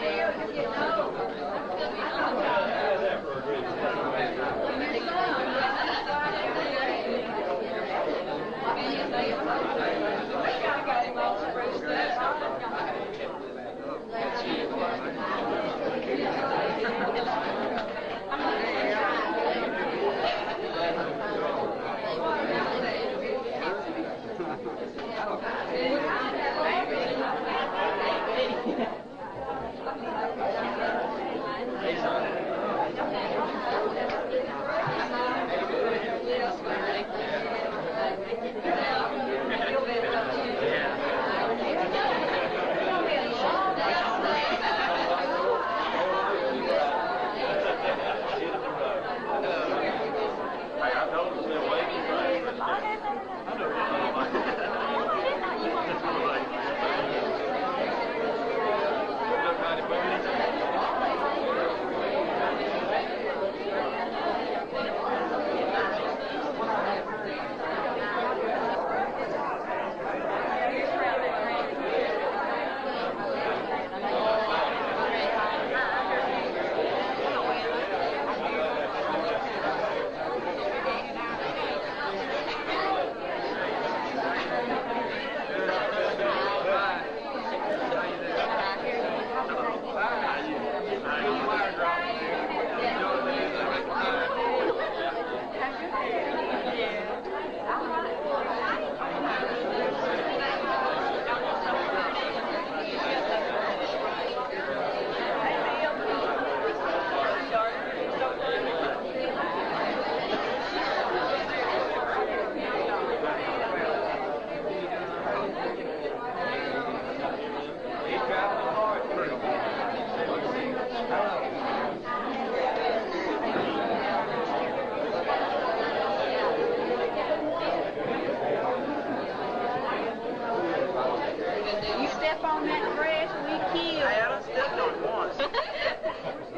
Yeah, that's for a great step on that grass, we kill. I done stepped on it once.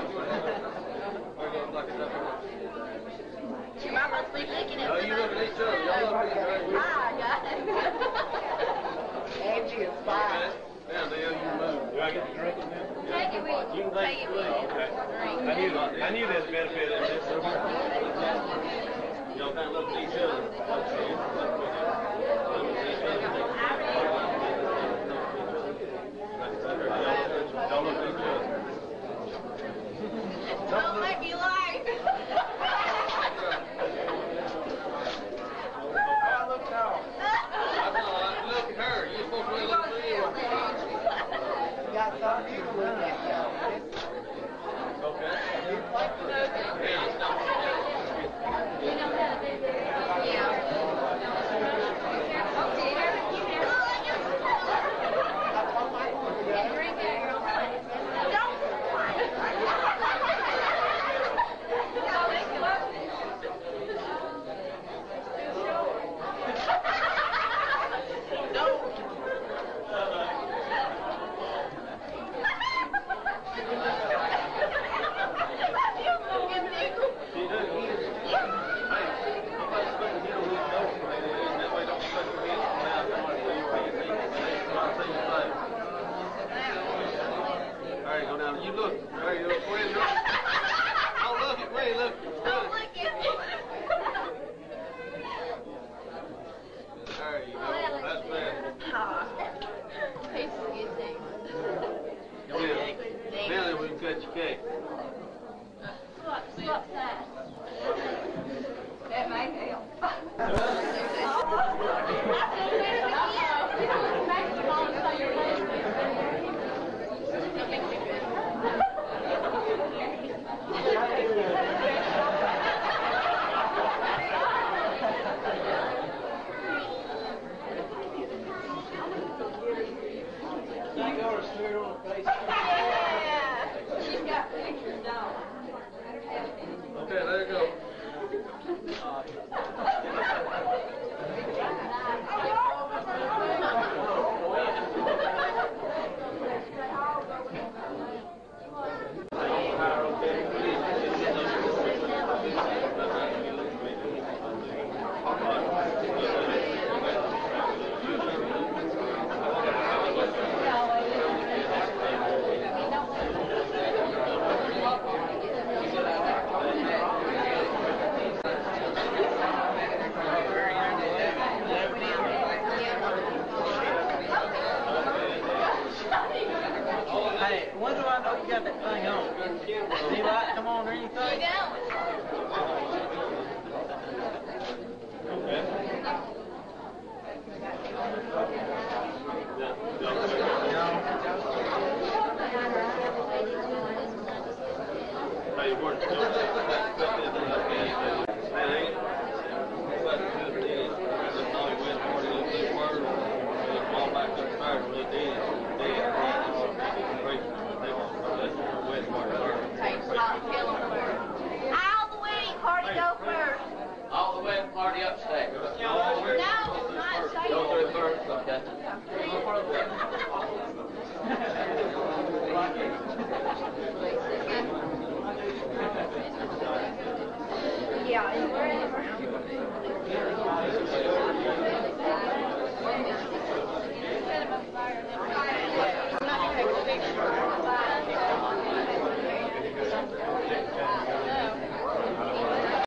Thank you. Okay, there you go. Yeah,